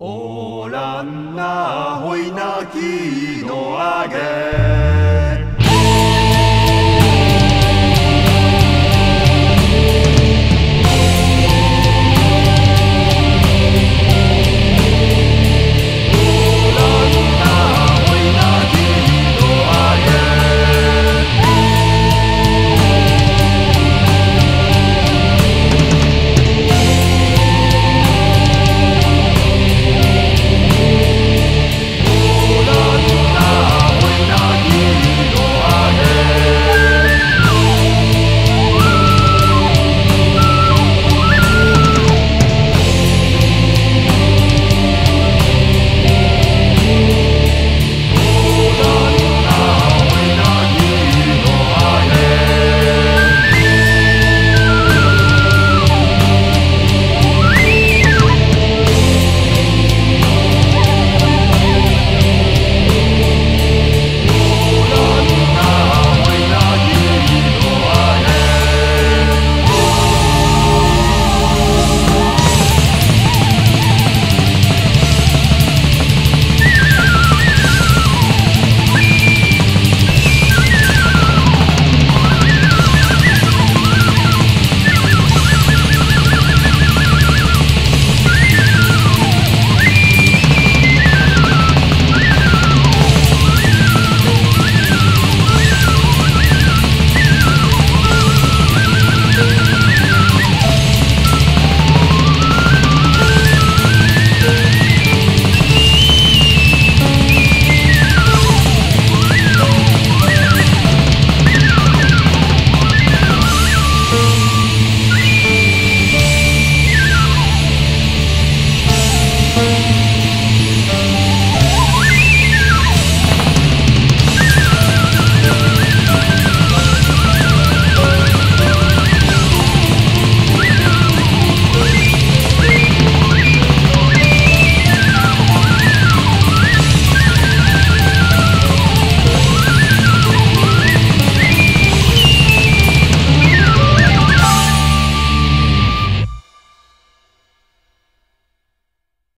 おらんなほいなきのあげ。